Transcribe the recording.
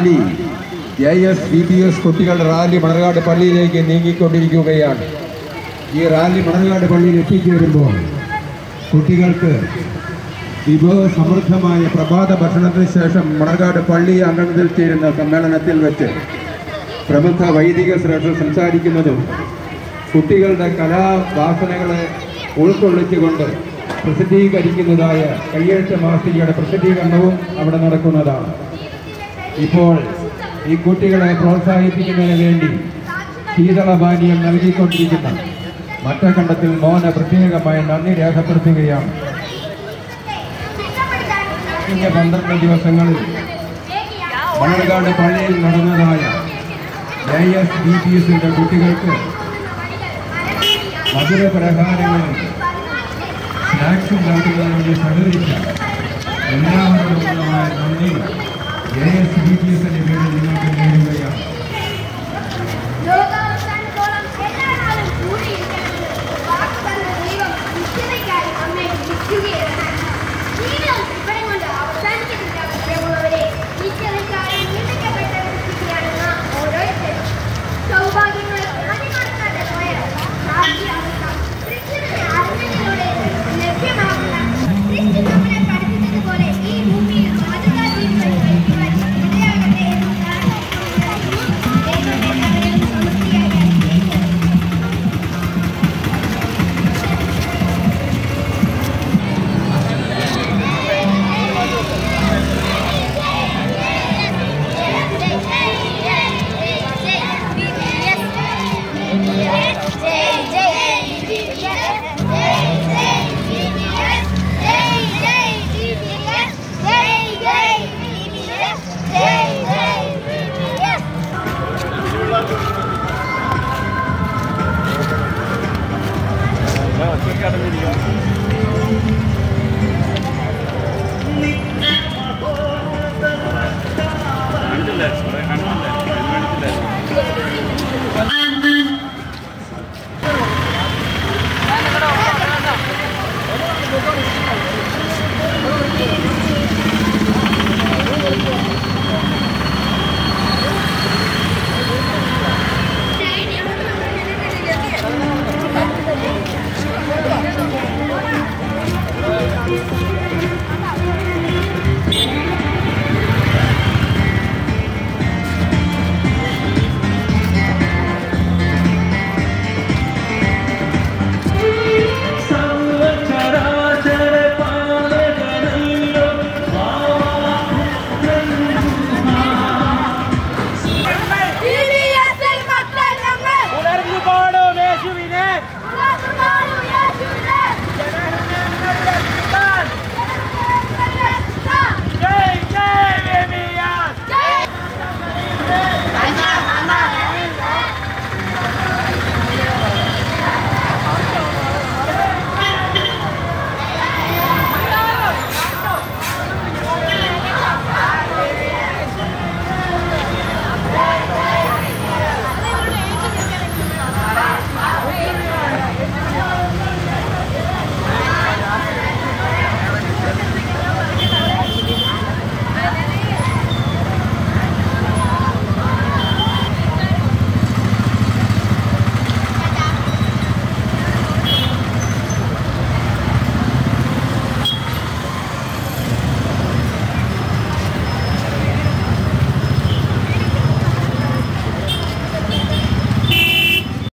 Rally A S B B S കുട്ടികളുടെ rally Manarcad പള്ളിയിലേക്ക് നീങ്ങിക്കൊണ്ടിരിക്കുകയാണ്. ഈ റാലി മണർകാട് പള്ളിയിൽ എത്തിച്ചേരുമ്പോൾ കുട്ടികൾക്ക് വിഭവ സമൃദ്ധമായ പ്രഭാത ഭക്ഷണത്തിന് ശേഷം മണർകാട് പള്ളി അംഗത്തിൽ ചേരുന്ന സമ്മേളനത്തിൽ വെച്ച് പ്രമുഖ വൈദിക ശ്രേഷ്ഠ സംസാരിക്കുന്നതും കുട്ടികളുടെ കലാവാസനകളെ ഉൾക്കൊള്ളിച്ചുകൊണ്ട് പ്രസിദ്ധീകരിക്കുന്നതായ കയ്യേറ്റ മാസികയുടെ പ്രസിദ്ധീകരണവും അവിടെ നടക്കുന്നതാണ്. ഇപ്പോൾ ഈ കുട്ടികളെ പ്രോത്സാഹിപ്പിക്കുന്നതിന് വേണ്ടി ശീതളപാനീയം നൽകിക്കൊണ്ടിരിക്കുന്ന മറ്റക്കണ്ടത്തിൽ മോന പ്രത്യേകമായ നന്ദി രേഖപ്പെടുത്തുകയാണ്. കഴിഞ്ഞ പന്ത്രണ്ട് ദിവസങ്ങളിൽ മണർകാട് പള്ളിയിൽ നടന്നതായ എ എസ് ബി പി എസിന്റെ കുട്ടികൾക്ക് മധുര പ്രഹാരങ്ങളും സ്നാക്സും നൽകുന്നതിന് വേണ്ടി സഹകരിച്ച എല്ലാവരോടുമായ നന്ദി. A S B